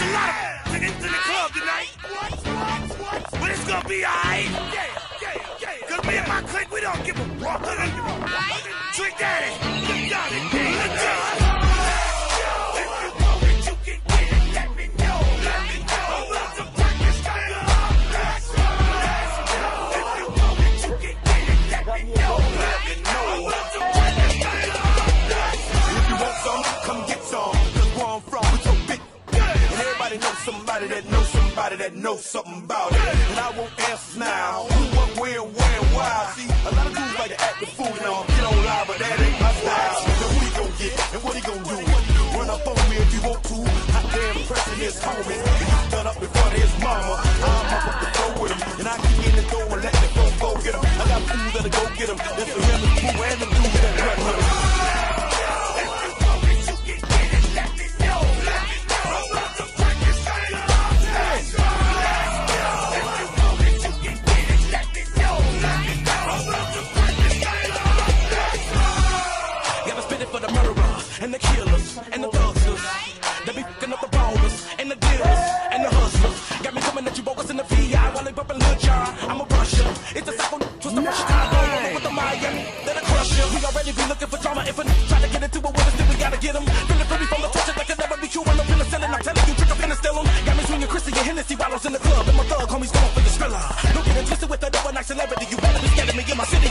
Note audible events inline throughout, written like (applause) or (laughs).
It's a lot of niggas in the club tonight. But it's gonna be alright. Cause me and my clique, we don't give a fuck. Trick Daddy. Let's go. Everybody somebody that knows somebody that knows something about it. And I want answers now. Who, what, where, where, why. See, a lot of dudes like to act the fool now. Get on live, but that ain't my style. Then who he gon' get? And what he gonna do? Run up on me if you want to. Hot damn pressing his homie. And you done up in front of his mama. I'm up with the flow with him. And I kick in the door and let the flow go get him. I got fools that'll go get him. It's the and the killers and the thuggers. They be fucking up the ballers and the dealers and the hustlers. Got me coming at you bogus in the VI while they bumping Lil Jon. I'm a brusher. It's a cycle Twista Chicago. I'm with the Miami. Then I crush you. We already be looking for drama. If a try to get into it with us, then we gotta get them. Feeling free from the torture that can never be true. When I'm feeling selling, I'm telling you, trick up and still them. Got me swinging Chrissy and Hennessy bottles in the club. And my thug homies going for the thriller. Don't it twisted with that overnight celebrity. You better be scared of me in my city,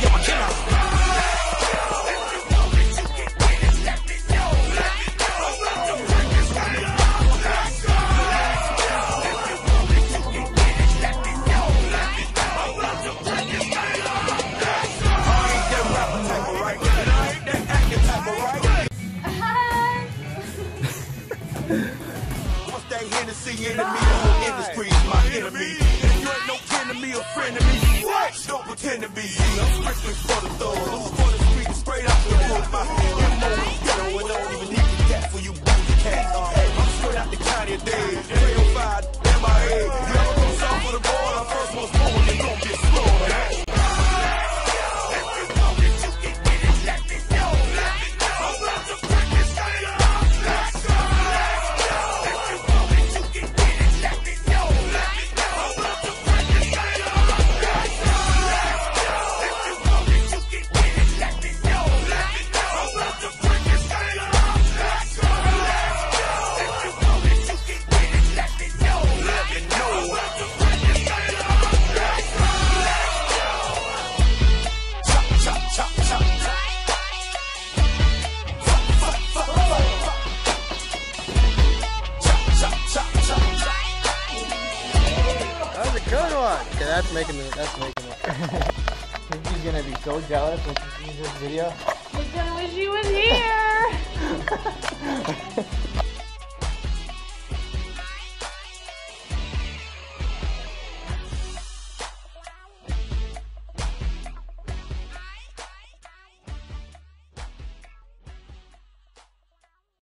What's that Hennessy enemy? The whole industry's my enemy. If you ain't no kin to me or friend to me, what? Don't pretend to be. I'm strictly for the thugs. I'm for the streets, straight out the hood. My MO is ghetto and don't even need the cat for you booty cats. I'm straight out the county of Dade. 305 MIA. You ever come south of the border? First one's born, on. Okay, that's making it. That's making (laughs) it. She's gonna be so jealous when she sees this video. Because I wish she was here. (laughs)